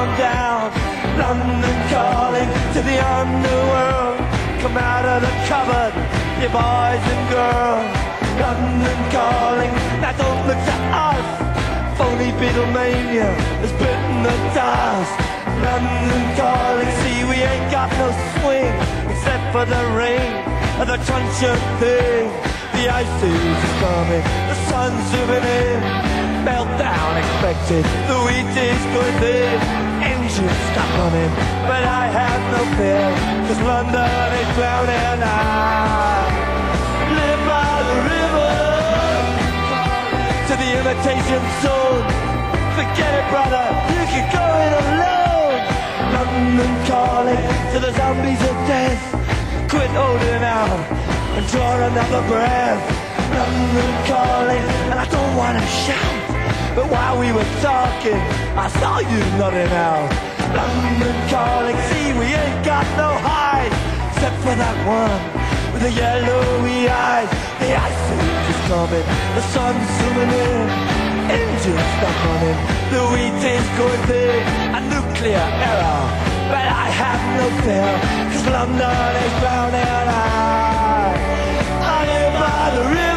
come down. London calling to the underworld. Come out of the cupboard, you boys and girls. London calling, now don't look to us. Phony Beatlemania has bitten the dust. London calling, see we ain't got no swing except for the rain and the truncheon thing. The ice is coming, the sun's zooming in. Meltdown expected, the wheat is going thin. Engines stop running, but I have no fear, cause London is drowning. I live by the river to the imitation zone. Forget it, brother, you can go it alone. London calling to the zombies of death. Quit holding out and draw another breath. London calling, and I don't want to shout. But while we were talking, I saw you nodding out. London calling, see we ain't got no hide except for that one with the yellowy eyes. The ice is coming, the sun's zooming in, engines stop running, the wheat is going big, a nuclear error. But I have no fear, cause London is drowning. I, I live by the river.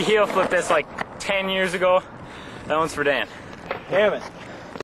He heel flipped this like 10 years ago. That one's for Dan. Damn it.